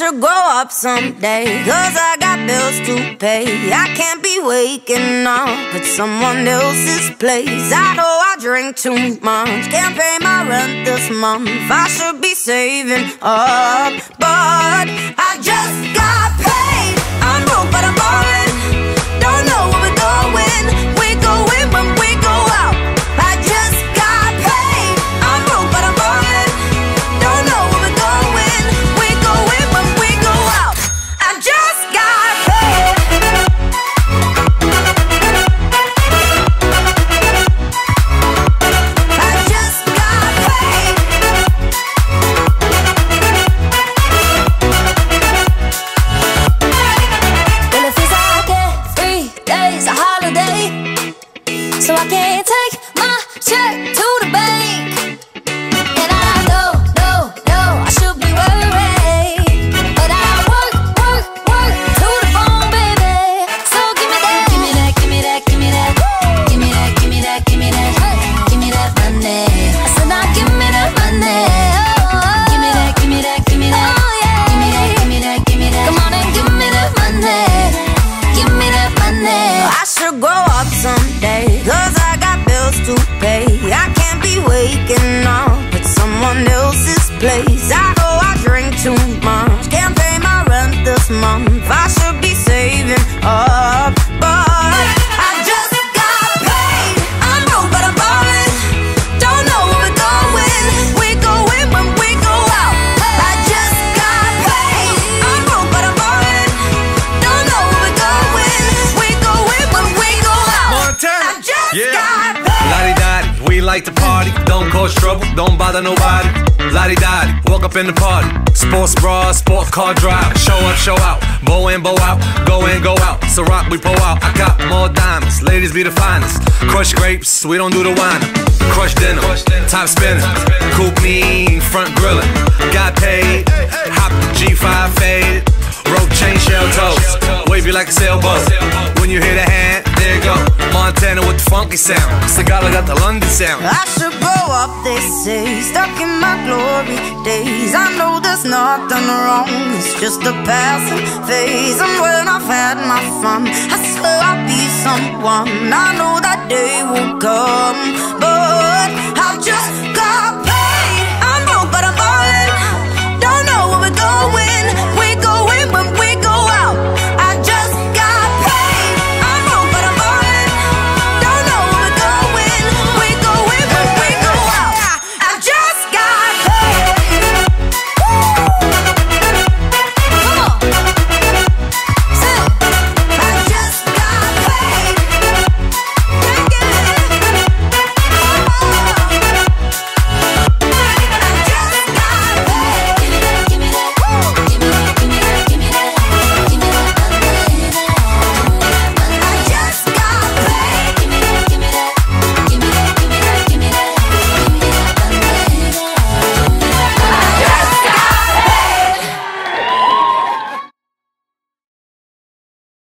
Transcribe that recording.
should grow up someday, cause I got bills to pay. I can't be waking up at someone else's place. I know I drink too much, can't pay my rent this month. I should be saving up, but rent Like to party. Don't cause trouble, don't bother nobody. Lottie Dottie, walk up in the party. Sports bra, sport car drive. Show up, show out. Bow in, bow out. Go in, go out. So rock, we pull out. I got more diamonds. Ladies be the finest. Crush grapes, we don't do the wine. Crush dinner, top spinning. Coupe mean, front grilling. Got paid. Hop G5 faded. Rope chain shell toes. Wave you like a sailboat. When you hear the hand, there you go. Montana funky sound. Sigala got the London sound. I should grow up, they say, stuck in my glory days. I know there's nothing wrong, it's just a passing phase. And when I've had my fun, I swear I'll be someone. I know that day will come, but I've just